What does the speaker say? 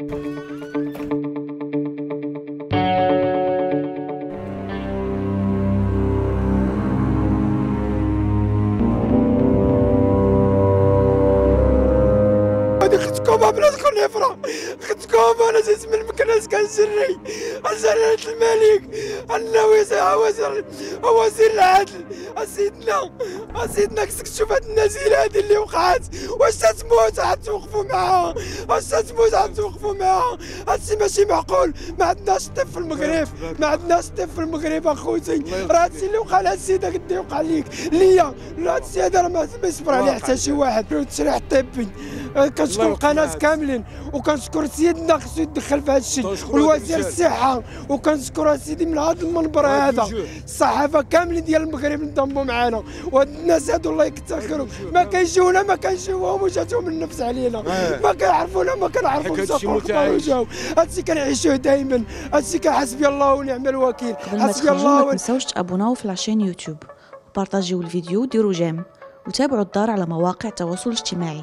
Música ختكم بلادكم نفرة ختكم أنا جيت من المكناس كنجري جلالة الملك. انه وزير وزير العدل. سيدنا سيدنا خصك تشوف هاد النزيله هادي اللي وقعت واش تتموت؟ عاد توقفوا معاها. واش تتموت؟ عاد توقفوا معاها. هادشي ماشي معقول. ما عندناش طب في المغرب. ما عندناش طب في المغرب أخوتي. راه هادشي اللي وقع لهاد السيده قد يوقع ليك. ليا. لا هاد السيده راه ما يصبر عليه حتى شي واحد. التشريح الطبي كنشكر القناه كاملين وكنشكر سيدنا خصو يدخل في هذا الشيء والوزير الصحة وكنشكر سيدي من هذا المنبر هذا الصحافه كاملين ديال المغرب انضموا معنا وهاد الناس هادو الله يكثر خيرهم ما كيجيونا ما كنشوفوهم وجاتهم النفس علينا. ما كيعرفونا ما كنعرفوش وجاو. هادشي كنعيشوه دائما هادشي كحسبي الله ونعم الوكيل. حسبي الله ما تنساوش تابوناو في la chaîne يوتيوب وبارطاجيو الفيديو وديروا j'aime. وتابعوا الدار على مواقع التواصل الاجتماعي.